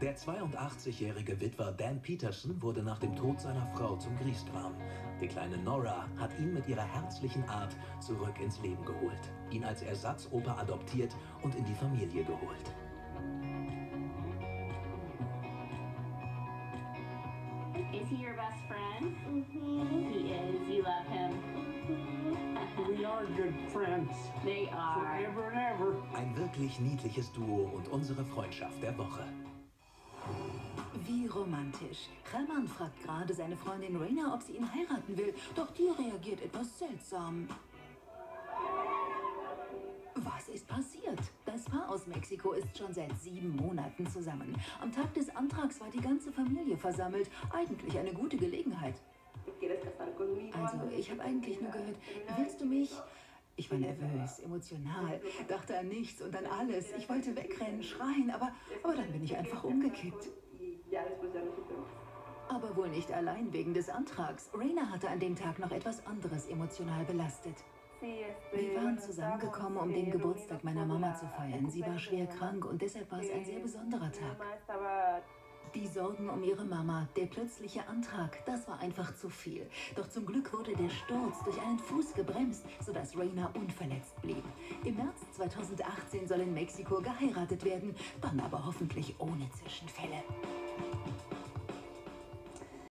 Der 82-jährige Witwer Dan Peterson wurde nach dem Tod seiner Frau zum Griesgram. Die kleine Nora hat ihn mit ihrer herzlichen Art zurück ins Leben geholt, ihn als Ersatzoper adoptiert und in die Familie geholt. Is he your best friend? He is. You love him. We are good friends. They are. Forever and ever. Ein wirklich niedliches Duo und unsere Freundschaft der Woche. Wie romantisch. Hermann fragt gerade seine Freundin Raina, ob sie ihn heiraten will, doch die reagiert etwas seltsam. Was ist passiert? Das Paar aus Mexiko ist schon seit sieben Monaten zusammen. Am Tag des Antrags war die ganze Familie versammelt. Eigentlich eine gute Gelegenheit. Also, ich habe eigentlich nur gehört, willst du mich? Ich war nervös, emotional, dachte an nichts und an alles. Ich wollte wegrennen, schreien, aber, aber dann bin ich einfach umgekippt. Aber wohl nicht allein wegen des Antrags. Raina hatte an dem Tag noch etwas anderes emotional belastet. Wir waren zusammengekommen, um den Geburtstag meiner Mama zu feiern. Sie war schwer krank und deshalb war es ein sehr besonderer Tag. Die Sorgen um ihre Mama, der plötzliche Antrag, das war einfach zu viel. Doch zum Glück wurde der Sturz durch einen Fuß gebremst, sodass Raina unverletzt blieb. Im März 2018 soll in Mexiko geheiratet werden, dann aber hoffentlich ohne Zwischenfälle.